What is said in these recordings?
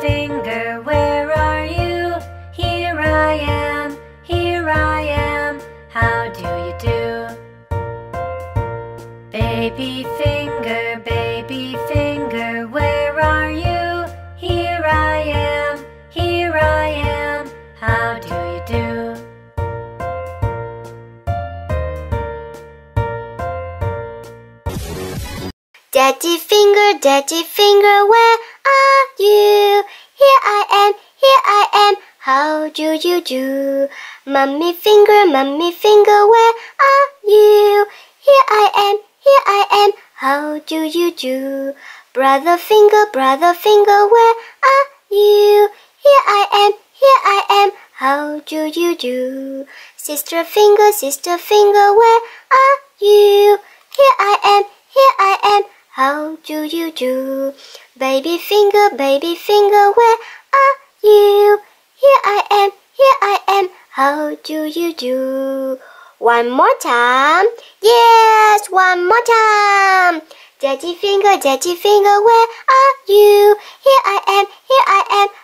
finger, where are you? Here I am, here I am, how do you do? Baby finger, baby finger, where are you? Here I am, here I am, how do you do? Daddy finger, daddy finger, where are you? Here I am, here I am, how do you do? Mummy finger, mummy finger, where are you? Here I am, here I am, how do you do? Brother finger, brother finger, where are you? Here I am, here I am, how do you do? Sister finger, sister finger, where are you? Here I am, here I am, how do you do? Baby finger, baby finger, where are you? Here I am, here I am, how do you do? One more time. Yes, one more time. Daddy finger, daddy finger, where are you? Here I am, here I am,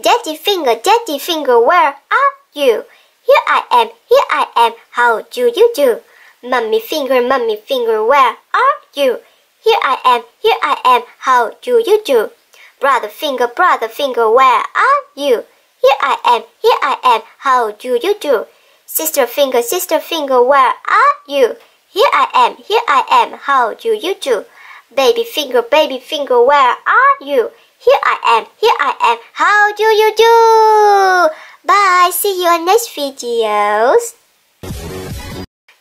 Daddy finger, daddy finger, where are you? Here I am, here I am, how do you do? Mummy finger, mummy finger, where are you? Here I am, here I am, how do you do? Brother finger, brother finger, where are you? Here I am, here I am, how do you do? Sister finger, sister finger, where are you? Here I am, here I am, how do you do? Baby finger, baby finger, where are you? Here I am, here I am, how do you do? Bye, see you on next videos.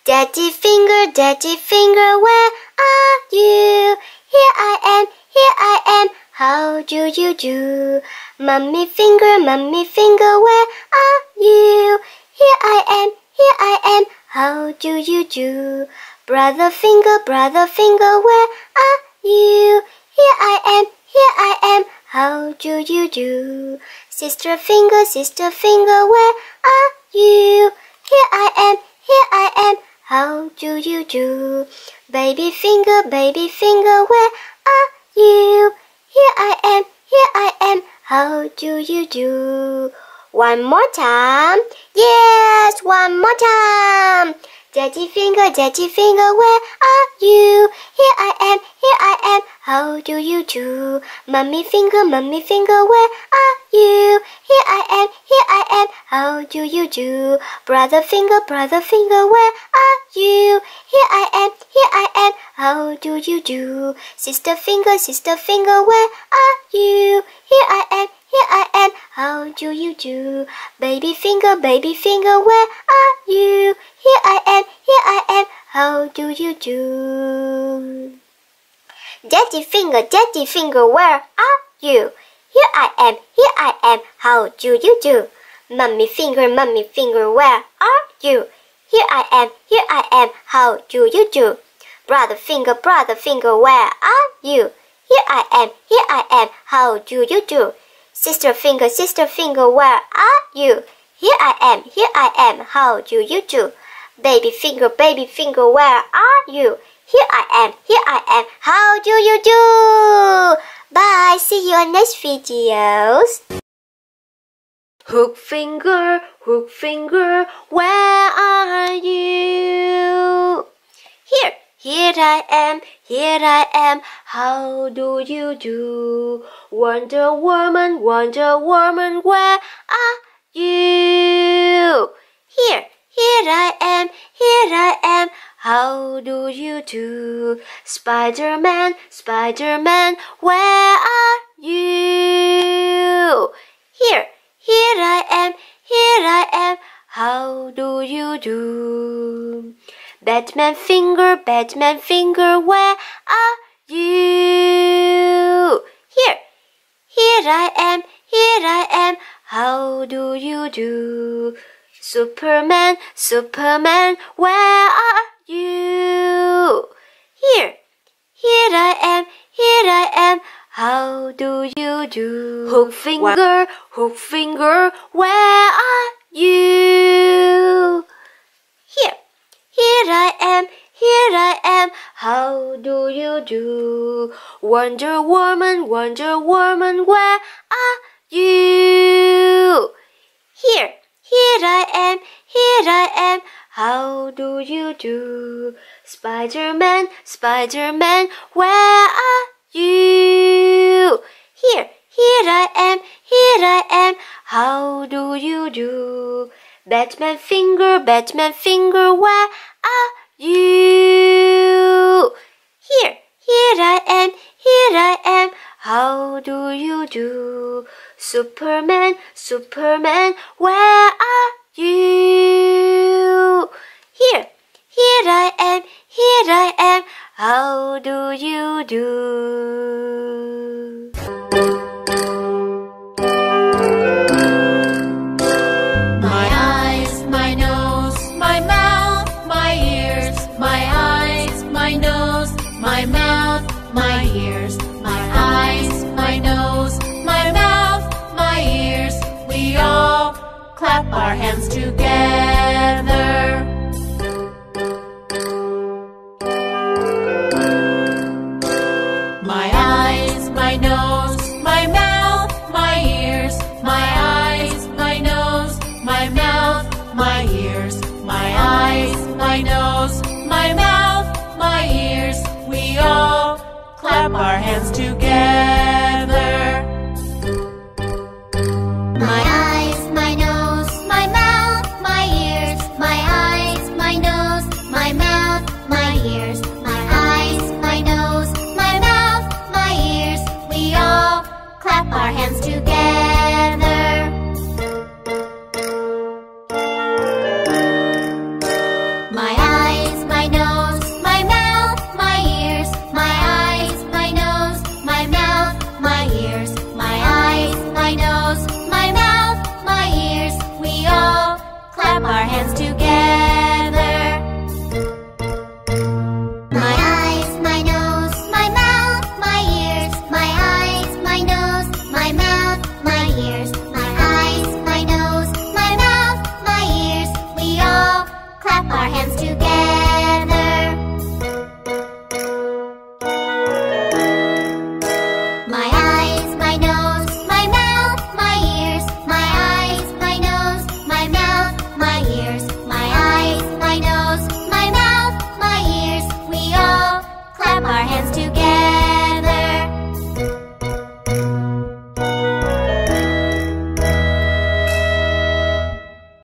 Daddy finger, daddy finger, where are you? Here I am, here I am, how do you do? Mummy finger, mummy finger, where are you? Here I am, here I am, how do you do? Brother finger, brother finger, where are you? Here I am, here I am, how do you do? Sister finger, sister finger, where are you? Here I am, here I am, how do you do? Baby finger, baby finger, where are you? Here I am, here I am, how do you do? One more time. Yes, one more time. Daddy finger, daddy finger, where are you? Here I am, here I am, how do you do? Mummy finger, mummy finger, where are you? Here I am, here I am, how do you do? Brother finger, brother finger, where are you? Here I am, here I am, how do you do? Sister finger, sister finger, where are you? Here I am, here I am, how do you do? Baby finger, baby finger, where are you? Here I am, here I am, how do you do? Daddy finger, daddy finger, where are you? Here I am, here I am, how do you do? Mummy finger, mummy finger, where are you? Here I am, here I am, how do you do? Brother finger, brother finger, where are you? Here I am, here I am, how do you do? Sister finger, sister finger, where are you? Here I am, here I am, how do you do? Baby finger, baby finger, where are you? Here I am, here I am, how do you do? Bye, see you on next videos. Hulk finger, Hulk finger, where are you? Here, here I am, here I am, how do you do? Wonder Woman, Wonder Woman, where are you? Here, here I am, here I am, how do you do? Spider-Man, Spider-Man, where are you? Here, here I am, here I am, how do you do? Batman finger, Batman finger, where are you? Here, here I am, here I am, how do you do? Superman, Superman, where are you? Here, here I am, here I am, how do you do? Hulk finger, Hulk finger, where are you? Here, I am, here I am, how do you do? Wonder Woman, Wonder Woman, where are you? Here, here I am, here I am, how do you do? Spider-Man, Spider-Man, where are you? Here, here I am, here I am, how do you do? Batman finger, Batman finger, where are you? Here, here I am, here I am, how do you do? Superman, Superman, where are you? Here, here I am, here I am, how do you do? My mouth, my ears, my eyes, my nose, my mouth, my ears. We all clap our hands together. My eyes, my nose, my mouth, my ears, my eyes, my nose, my mouth, my ears, my eyes, my nose, our hands together. My eyes, my nose,